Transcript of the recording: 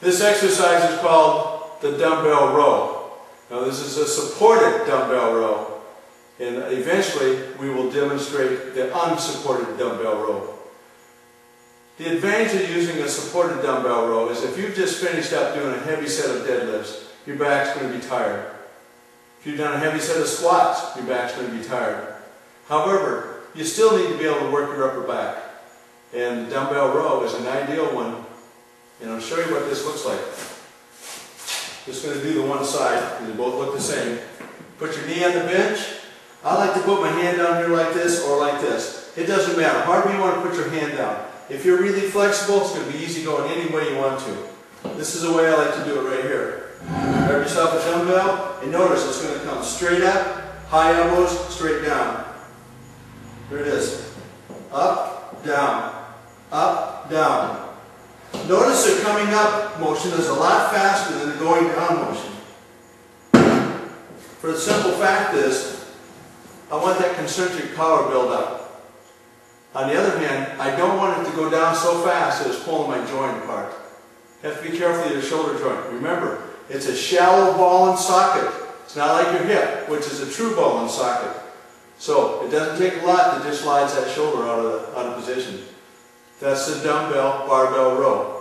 This exercise is called the dumbbell row. Now this is a supported dumbbell row. And eventually we will demonstrate the unsupported dumbbell row. The advantage of using a supported dumbbell row is if you've just finished up doing a heavy set of deadlifts, your back's going to be tired. If you've done a heavy set of squats, your back's going to be tired. However, you still need to be able to work your upper back. And the dumbbell row is an ideal one. And I'll show you what this looks like. Just going to do the one side, because they both look the same. Put your knee on the bench. I like to put my hand down here like this or like this. It doesn't matter. However you want to put your hand down. If you're really flexible, it's going to be easy going any way you want to. This is the way I like to do it right here. Grab yourself a dumbbell, and notice it's going to come straight up, high elbows, straight down. There it is. Up, down, up, down. Notice the coming up motion is a lot faster than the going down motion. For the simple fact is, I want that concentric power build up. On the other hand, I don't want it to go down so fast that it's pulling my joint apart. You have to be careful of your shoulder joint. Remember, it's a shallow ball and socket. It's not like your hip, which is a true ball and socket. So it doesn't take a lot to just slide that shoulder out of, the, out of position. That's the dumbbell barbell row.